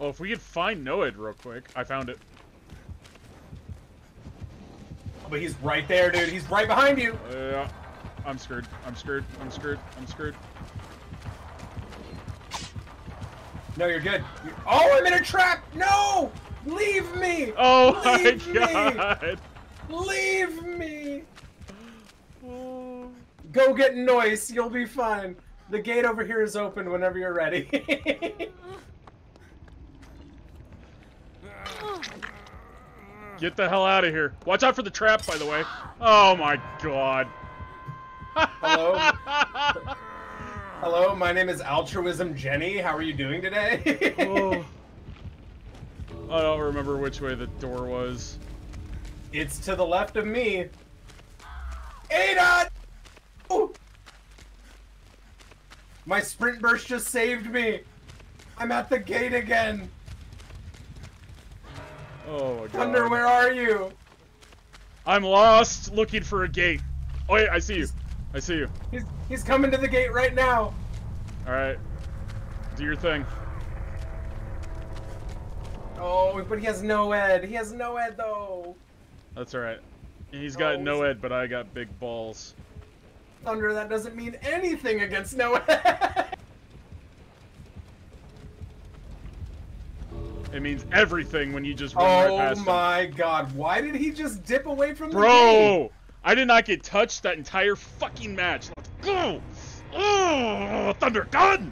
Oh, if we could find Noed real quick. I found it. But he's right there, dude. He's right behind you. Uh, I'm screwed. I'm screwed. I'm screwed. I'm screwed. No, you're good. You're... Oh, I'm in a trap! No! Leave me! Oh Leave my me! god! Leave me! Oh. Go get noise. You'll be fine. The gate over here is open whenever you're ready. Get the hell out of here. Watch out for the trap, by the way. Oh my god. Hello? Hello, my name is Altruism Jenny. How are you doing today? oh. I don't remember which way the door was. It's to the left of me. Ada! Ooh! My sprint burst just saved me. I'm at the gate again. Oh my god. Thunder, where are you? I'm lost looking for a gate. Oh wait, I see you. I see you. He's he's coming to the gate right now. Alright. Do your thing. Oh, but he has Noed. He has Noed though. That's alright. He's got Oh, Noed, but I got big balls. Thunder, that doesn't mean anything against Noed. It means everything when you just run right Oh past him. my god, why did he just dip away from the gate? Bro! I did not get touched that entire fucking match. Let's go! Oh, Thunder Gun!